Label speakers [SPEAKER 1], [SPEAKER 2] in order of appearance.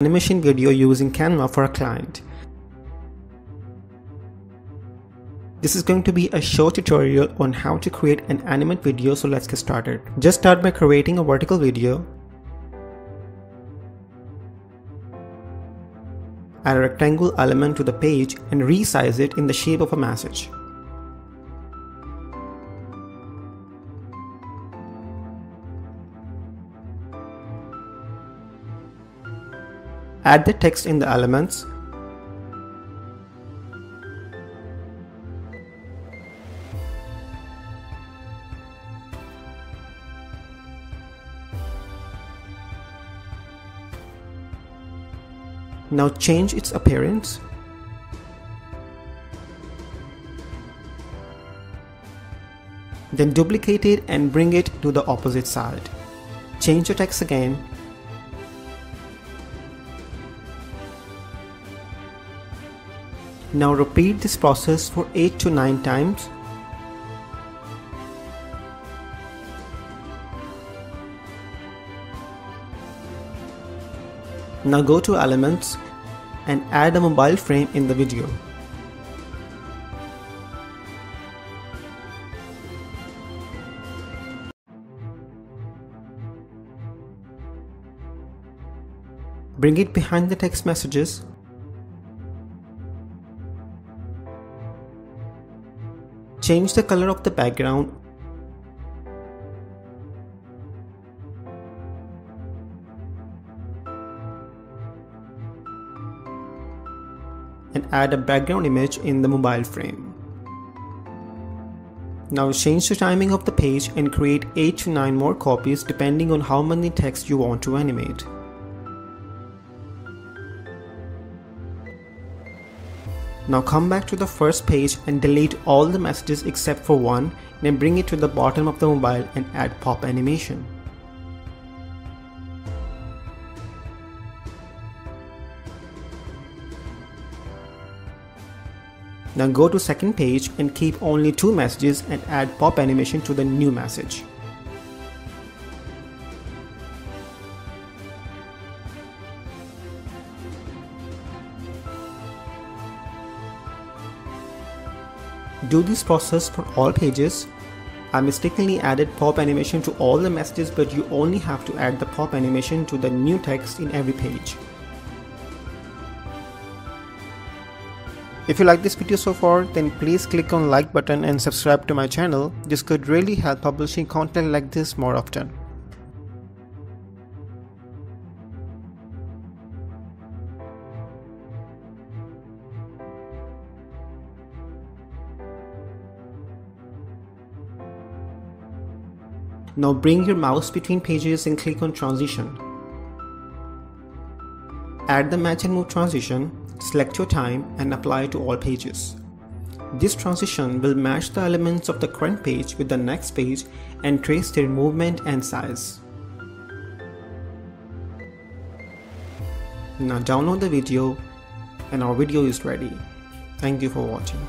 [SPEAKER 1] animation video using Canva for a client. This is going to be a short tutorial on how to create an animate video so let's get started. Just start by creating a vertical video. Add a rectangle element to the page and resize it in the shape of a message. Add the text in the elements. Now change its appearance. Then duplicate it and bring it to the opposite side. Change the text again Now repeat this process for 8 to 9 times. Now go to elements and add a mobile frame in the video. Bring it behind the text messages change the color of the background and add a background image in the mobile frame. Now change the timing of the page and create 8 to 9 more copies depending on how many text you want to animate. Now come back to the first page and delete all the messages except for one then bring it to the bottom of the mobile and add pop animation. Now go to second page and keep only two messages and add pop animation to the new message. Do this process for all pages. I mistakenly added pop animation to all the messages but you only have to add the pop animation to the new text in every page. If you like this video so far, then please click on like button and subscribe to my channel. This could really help publishing content like this more often. Now bring your mouse between pages and click on transition. Add the match and move transition, select your time and apply to all pages. This transition will match the elements of the current page with the next page and trace their movement and size. Now download the video and our video is ready. Thank you for watching.